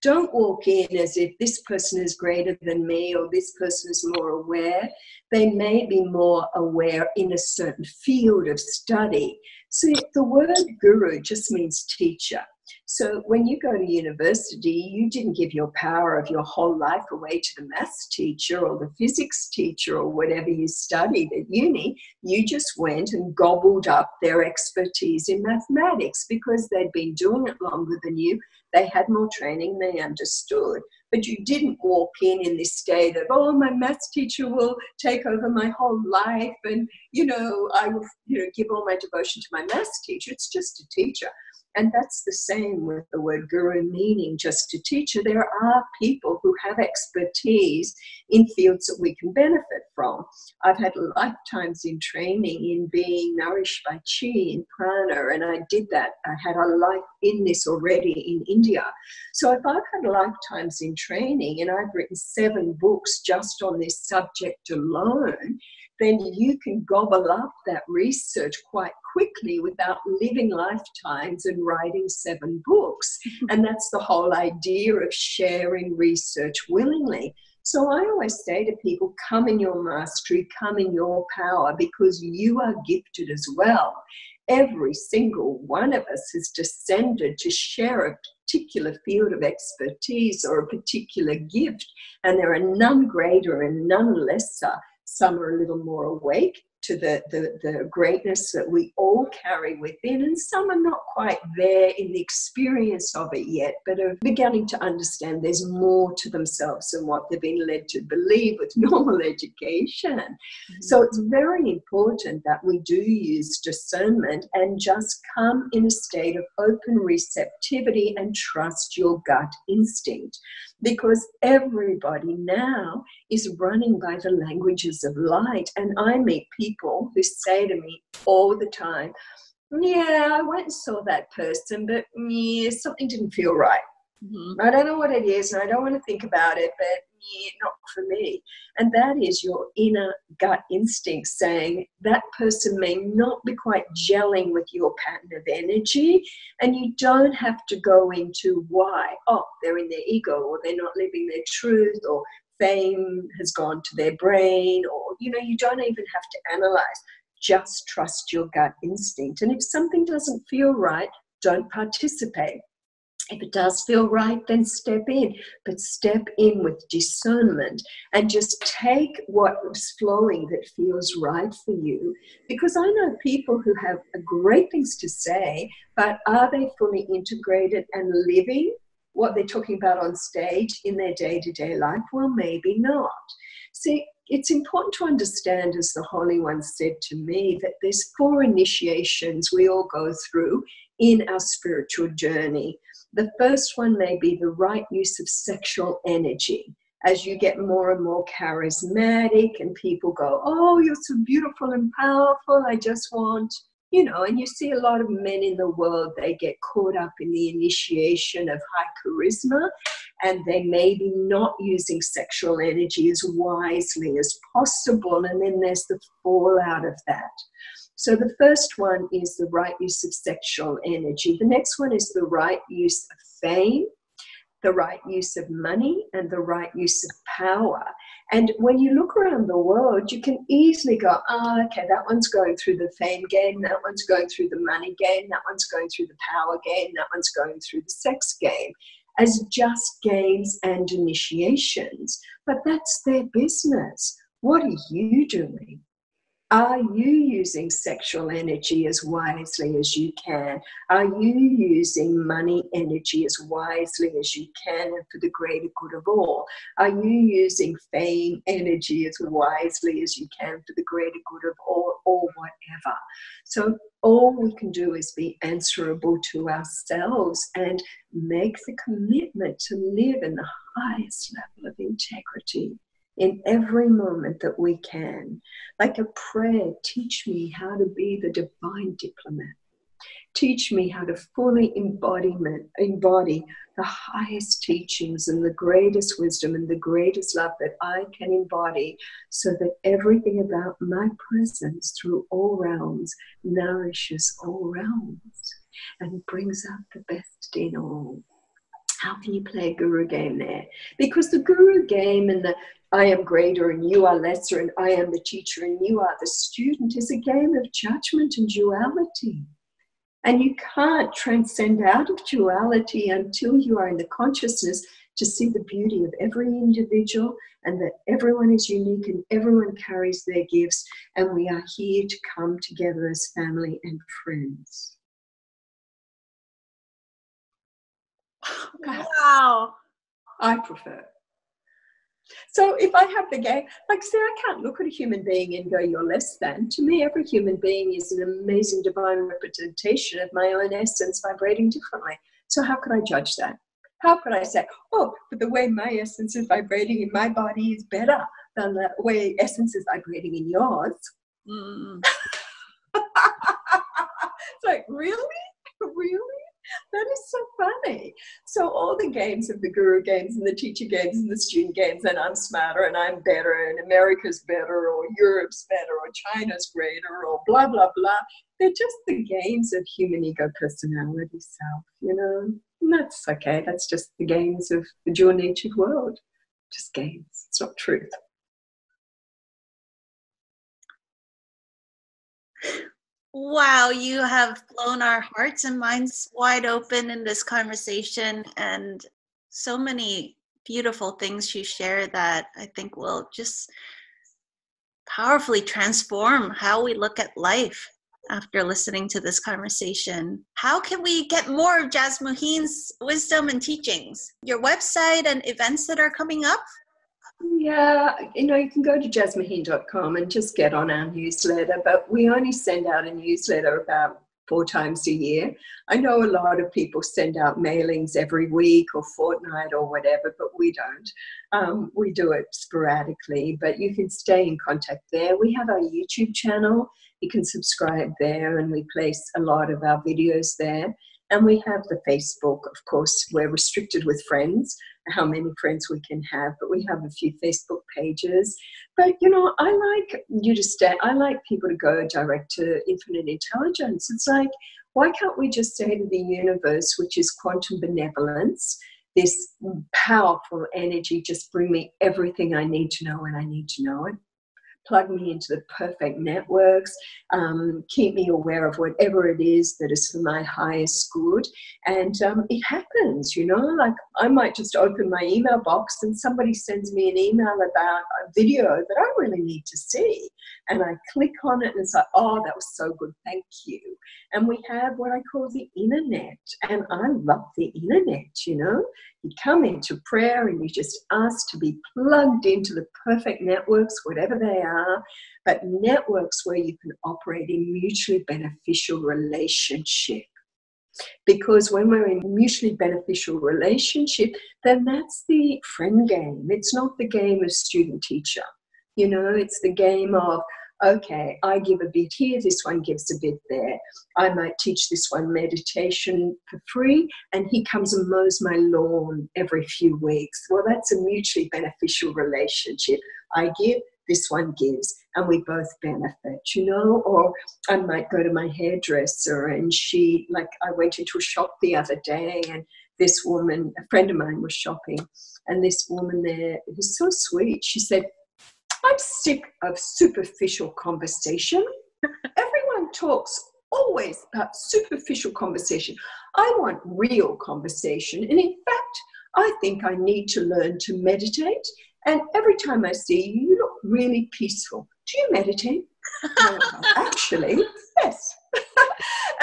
Don't walk in as if this person is greater than me or this person is more aware. They may be more aware in a certain field of study. See, the word guru just means teacher. So when you go to university, you didn't give your power of your whole life away to the maths teacher or the physics teacher or whatever you studied at uni. You just went and gobbled up their expertise in mathematics because they'd been doing it longer than you. They had more training, they understood. But you didn't walk in in this state of, oh, my maths teacher will take over my whole life and, you know, I will, you know, give all my devotion to my maths teacher. It's just a teacher. And that's the same with the word guru, meaning just a teacher. There are people who have expertise in fields that we can benefit from. I've had lifetimes in training in being nourished by chi and prana, and I did that. I had a life in this already in India. So if I've had lifetimes in training and I've written seven books just on this subject alone, then you can gobble up that research quite quickly without living lifetimes and writing seven books. and that's the whole idea of sharing research willingly. So I always say to people, come in your mastery, come in your power, because you are gifted as well. Every single one of us has descended to share a particular field of expertise or a particular gift, and there are none greater and none lesser some are a little more awake to the, the, the greatness that we all carry within, and some are not quite there in the experience of it yet, but are beginning to understand there's more to themselves than what they've been led to believe with normal education. Mm-hmm. So it's very important that we do use discernment and just come in a state of open receptivity and trust your gut instinct because everybody now is running by the languages of light. And I meet people who say to me all the time, Yeah, I went and saw that person, but mm, yeah, something didn't feel right. Mm-hmm. I don't know what it is, and I don't want to think about it, but yeah, not for me. And that is your inner gut instinct saying that person may not be quite gelling with your pattern of energy, and you don't have to go into why. Oh, they're in their ego, or they're not living their truth, or fame has gone to their brain, or you know, you don't even have to analyze. Just trust your gut instinct. And if something doesn't feel right, don't participate if it does feel right, then step in, but step in with discernment and just take what is flowing that feels right for you. Because I know people who have great things to say, but are they fully integrated and living what they're talking about on stage in their day to day life? Well, maybe not. See, it's important to understand, as the Holy One said to me, that there's four initiations we all go through in our spiritual journey. The first one may be the right use of sexual energy. As you get more and more charismatic, and people go, Oh, you're so beautiful and powerful, I just want, you know, and you see a lot of men in the world, they get caught up in the initiation of high charisma, and they may be not using sexual energy as wisely as possible, and then there's the fallout of that. So the first one is the right use of sexual energy. The next one is the right use of fame, the right use of money, and the right use of power. And when you look around the world, you can easily go, oh, okay, that one's going through the fame game, that one's going through the money game, that one's going through the power game, that one's going through the sex game as just games and initiations. But that's their business. What are you doing? Are you using sexual energy as wisely as you can? Are you using money energy as wisely as you can and for the greater good of all? Are you using fame energy as wisely as you can for the greater good of all, or whatever? So, all we can do is be answerable to ourselves and make the commitment to live in the highest level of integrity in every moment that we can. Like a prayer, teach me how to be the divine diplomat. Teach me how to fully embodiment, embody the highest teachings and the greatest wisdom and the greatest love that I can embody so that everything about my presence through all realms nourishes all realms and brings out the best in all. How can you play a guru game there? Because the guru game and the I am greater and you are lesser, and I am the teacher and you are the student is a game of judgment and duality. And you can't transcend out of duality until you are in the consciousness to see the beauty of every individual and that everyone is unique and everyone carries their gifts. And we are here to come together as family and friends. Oh, wow. I prefer. So if I have the game, like say, I can't look at a human being and go, "You're less than." To me, every human being is an amazing divine representation of my own essence, vibrating differently. So how could I judge that? How could I say, "Oh, but the way my essence is vibrating in my body is better than the way essence is vibrating in yours"? Mm. it's like, really, really? That is so funny. So all the games of the guru games and the teacher games and the student games, and I'm smarter and I'm better and America's better or Europe's better or China's greater or blah blah blah. They're just the games of human ego personality self, you know. And that's okay. That's just the games of the dual natured world. Just games. It's not truth. Wow, you have blown our hearts and minds wide open in this conversation, and so many beautiful things you share that I think will just powerfully transform how we look at life after listening to this conversation. How can we get more of Jasmuheen's wisdom and teachings? Your website and events that are coming up? Yeah, you know, you can go to jasmuheen.com and just get on our newsletter, but we only send out a newsletter about four times a year. I know a lot of people send out mailings every week or fortnight or whatever, but we don't. Um, we do it sporadically, but you can stay in contact there. We have our YouTube channel. You can subscribe there, and we place a lot of our videos there. And we have the Facebook, of course, we're restricted with friends, how many friends we can have, but we have a few Facebook pages. But you know, I like you to stay, I like people to go direct to infinite intelligence. It's like, why can't we just say to the universe, which is quantum benevolence, this powerful energy, just bring me everything I need to know and I need to know it? Plug me into the perfect networks, um, keep me aware of whatever it is that is for my highest good. And um, it happens, you know, like I might just open my email box and somebody sends me an email about a video that I really need to see. And I click on it and it's like, oh, that was so good, thank you. And we have what I call the internet. And I love the internet, you know. You come into prayer and you just ask to be plugged into the perfect networks, whatever they are, but networks where you can operate in mutually beneficial relationship. Because when we're in mutually beneficial relationship, then that's the friend game. It's not the game of student teacher. You know, it's the game of okay, I give a bit here, this one gives a bit there. I might teach this one meditation for free, and he comes and mows my lawn every few weeks. Well, that's a mutually beneficial relationship. I give, this one gives, and we both benefit, you know? Or I might go to my hairdresser, and she, like, I went into a shop the other day, and this woman, a friend of mine, was shopping, and this woman there, who's so sweet, she said, I'm sick of superficial conversation. Everyone talks always about superficial conversation. I want real conversation. And in fact, I think I need to learn to meditate. And every time I see you, you look really peaceful. Do you meditate? actually, yes.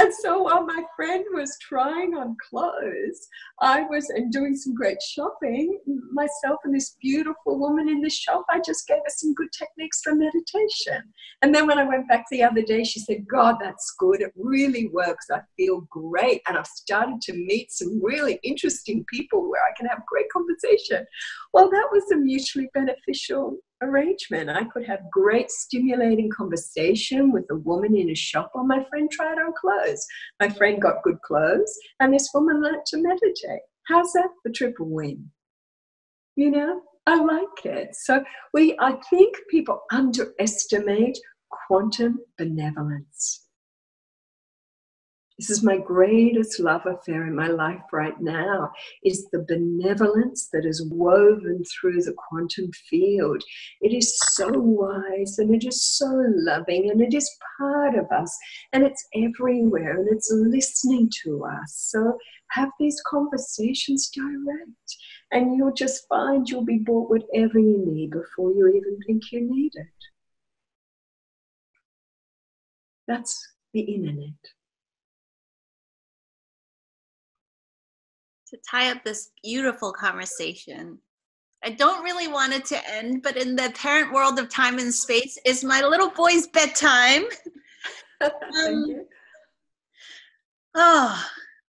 And so while my friend was trying on clothes, I was and doing some great shopping. Myself and this beautiful woman in the shop, I just gave her some good techniques for meditation. And then when I went back the other day, she said, God, that's good. It really works. I feel great. And I've started to meet some really interesting people where I can have great conversation. Well, that was a mutually beneficial arrangement. I could have great stimulating conversation with a woman in a shop while my friend tried on clothes. My friend got good clothes and this woman learned to meditate. How's that for triple win? You know, I like it. So we I think people underestimate quantum benevolence. This is my greatest love affair in my life right now is the benevolence that is woven through the quantum field. It is so wise and it is so loving and it is part of us and it's everywhere and it's listening to us. So have these conversations direct and you'll just find you'll be bought whatever you need before you even think you need it. That's the internet. To tie up this beautiful conversation. I don't really want it to end, but in the apparent world of time and space is my little boy's bedtime. um, oh,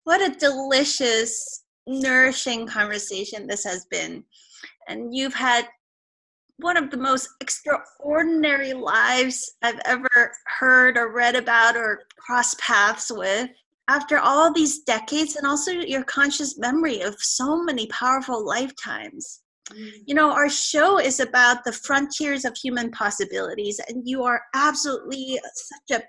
what a delicious, nourishing conversation this has been. And you've had one of the most extraordinary lives I've ever heard or read about or crossed paths with after all these decades and also your conscious memory of so many powerful lifetimes. Mm. You know, our show is about the frontiers of human possibilities, and you are absolutely such a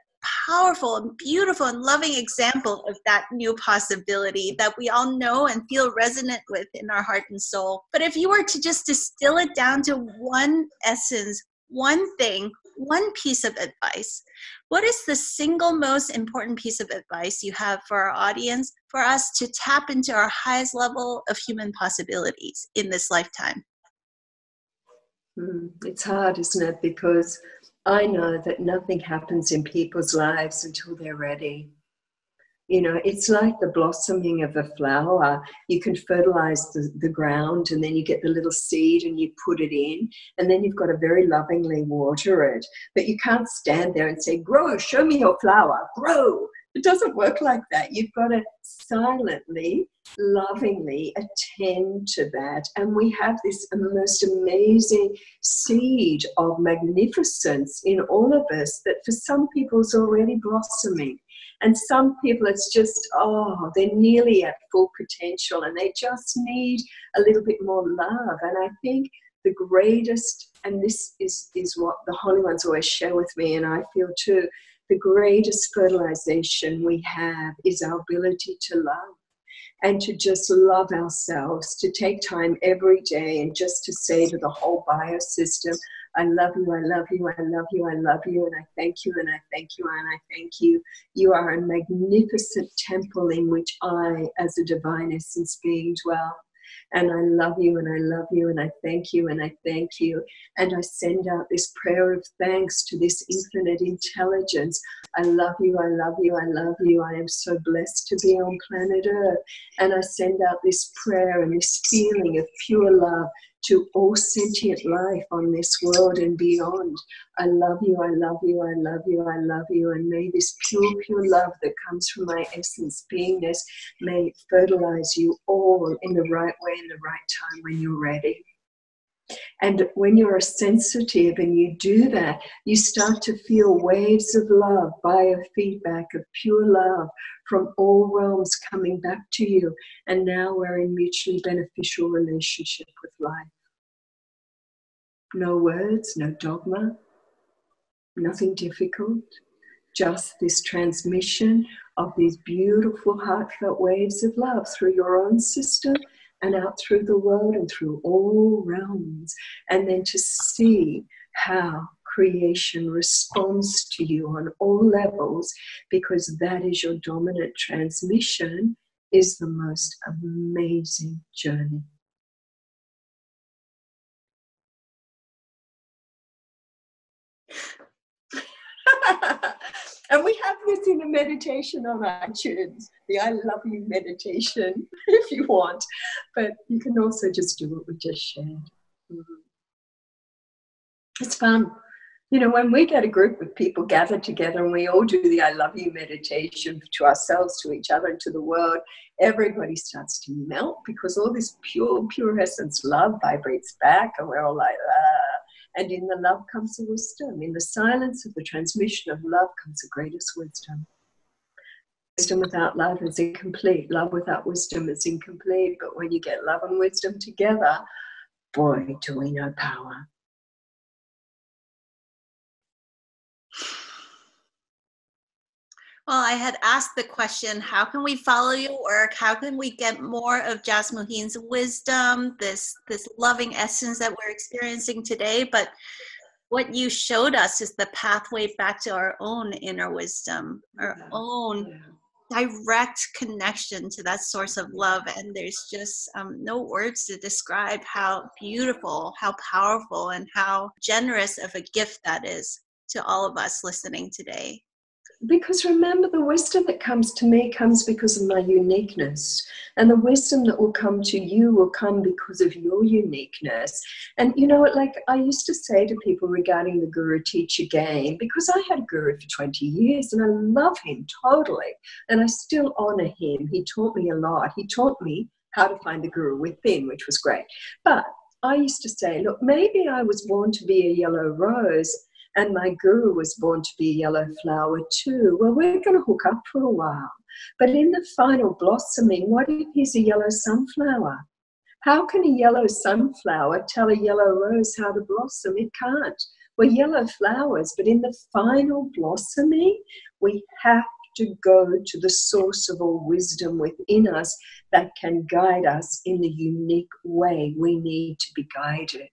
powerful and beautiful and loving example of that new possibility that we all know and feel resonant with in our heart and soul. But if you were to just distill it down to one essence, one thing, one piece of advice, what is the single most important piece of advice you have for our audience for us to tap into our highest level of human possibilities in this lifetime? Mm, it's hard, isn't it? Because I know that nothing happens in people's lives until they're ready. You know, it's like the blossoming of a flower. You can fertilize the, the ground and then you get the little seed and you put it in, and then you've got to very lovingly water it. But you can't stand there and say, Grow, show me your flower, grow. It doesn't work like that. You've got to silently, lovingly attend to that. And we have this most amazing seed of magnificence in all of us that for some people is already blossoming. And some people, it's just, oh, they're nearly at full potential and they just need a little bit more love. And I think the greatest, and this is, is what the Holy Ones always share with me, and I feel too, the greatest fertilization we have is our ability to love and to just love ourselves, to take time every day and just to say to the whole biosystem, I love you, I love you, I love you, I love you, and I thank you, and I thank you, and I thank you. You are a magnificent temple in which I, as a divine essence being, dwell. And I love you, and I love you, and I thank you, and I thank you. And I send out this prayer of thanks to this infinite intelligence. I love you, I love you, I love you. I am so blessed to be on planet Earth. And I send out this prayer and this feeling of pure love to all sentient life on this world and beyond. I love you, I love you, I love you, I love you. And may this pure, pure love that comes from my essence beingness, may fertilize you all in the right way, in the right time when you're ready. And when you're sensitive and you do that, you start to feel waves of love, biofeedback of pure love from all realms coming back to you. And now we're in mutually beneficial relationship with life. No words, no dogma, nothing difficult, just this transmission of these beautiful, heartfelt waves of love through your own system and out through the world and through all realms. And then to see how creation responds to you on all levels because that is your dominant transmission is the most amazing journey. and we have this in a meditation on iTunes, the I Love You meditation, if you want. But you can also just do what we just shared. Mm-hmm. It's fun. You know, when we get a group of people gathered together and we all do the I love you meditation to ourselves, to each other, to the world, everybody starts to melt because all this pure, pure essence love vibrates back, and we're all like, ah and in the love comes the wisdom. In the silence of the transmission of love comes the greatest wisdom. Wisdom without love is incomplete. Love without wisdom is incomplete. But when you get love and wisdom together, boy, do we know power. Well, I had asked the question, how can we follow your work? How can we get more of Jasmuheen's wisdom, this this loving essence that we're experiencing today? But what you showed us is the pathway back to our own inner wisdom, our yeah. own yeah. direct connection to that source of love. And there's just um, no words to describe how beautiful, how powerful, and how generous of a gift that is to all of us listening today because remember the wisdom that comes to me comes because of my uniqueness. And the wisdom that will come to you will come because of your uniqueness. And you know like i used to say to people regarding the guru teacher game because i had a guru for 20 years and i love him totally and i still honor him. He taught me a lot. He taught me how to find the guru within which was great. But I used to say, look, maybe I was born to be a yellow rose and my guru was born to be a yellow flower too. Well, we're going to hook up for a while. But in the final blossoming, what if he's a yellow sunflower? How can a yellow sunflower tell a yellow rose how to blossom? It can't. We're yellow flowers, but in the final blossoming, we have to go to the source of all wisdom within us that can guide us in the unique way we need to be guided.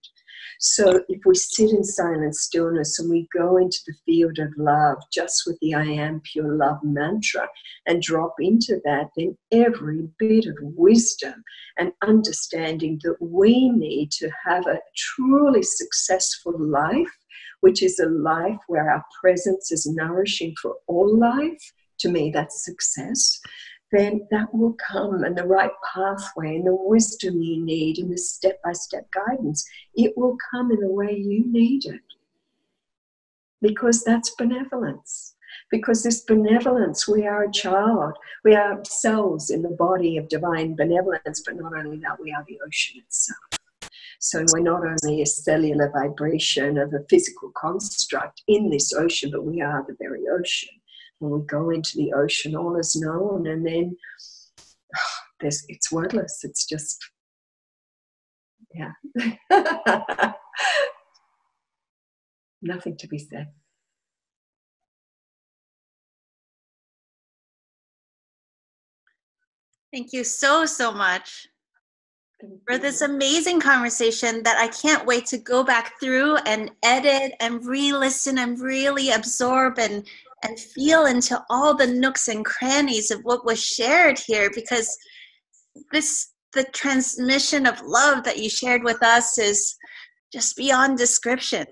So if we sit in silent stillness and we go into the field of love just with the I am pure love mantra and drop into that, then every bit of wisdom and understanding that we need to have a truly successful life, which is a life where our presence is nourishing for all life. To me, that's success then that will come and the right pathway and the wisdom you need and the step by step guidance, it will come in the way you need it. Because that's benevolence. Because this benevolence, we are a child, we are cells in the body of divine benevolence, but not only that, we are the ocean itself. So we're not only a cellular vibration of a physical construct in this ocean, but we are the very ocean when we go into the ocean, all is known, and then oh, there's it's wordless. It's just yeah, nothing to be said. Thank you so, so much for this amazing conversation that I can't wait to go back through and edit and re listen and really absorb and and feel into all the nooks and crannies of what was shared here because this the transmission of love that you shared with us is just beyond description.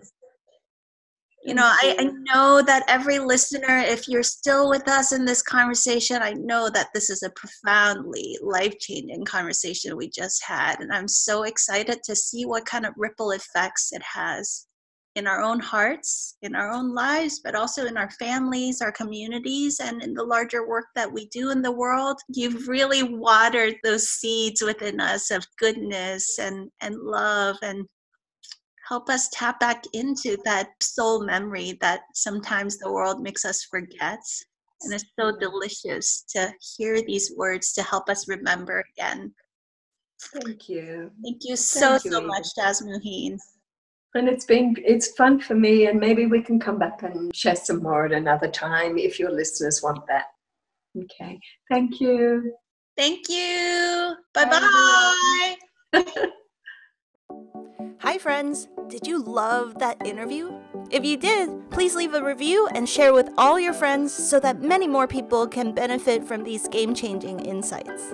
You know I, I know that every listener if you're still with us in this conversation i know that this is a profoundly life-changing conversation we just had and i'm so excited to see what kind of ripple effects it has in our own hearts, in our own lives, but also in our families, our communities, and in the larger work that we do in the world. You've really watered those seeds within us of goodness and, and love and help us tap back into that soul memory that sometimes the world makes us forget. And it's so delicious to hear these words to help us remember again. Thank you. Thank you so, Thank you, so much, Jasmuheen and it's been it's fun for me and maybe we can come back and share some more at another time if your listeners want that. Okay. Thank you. Thank you. Bye. Bye hi friends did you love that interview if you did please leave a review and share with all your friends so that many more people can benefit from these game-changing insights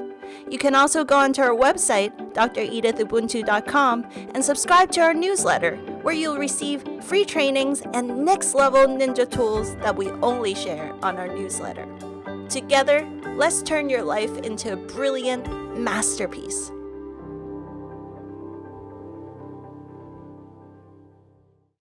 you can also go onto our website, dredithubuntu.com, and subscribe to our newsletter, where you'll receive free trainings and next level ninja tools that we only share on our newsletter. Together, let's turn your life into a brilliant masterpiece.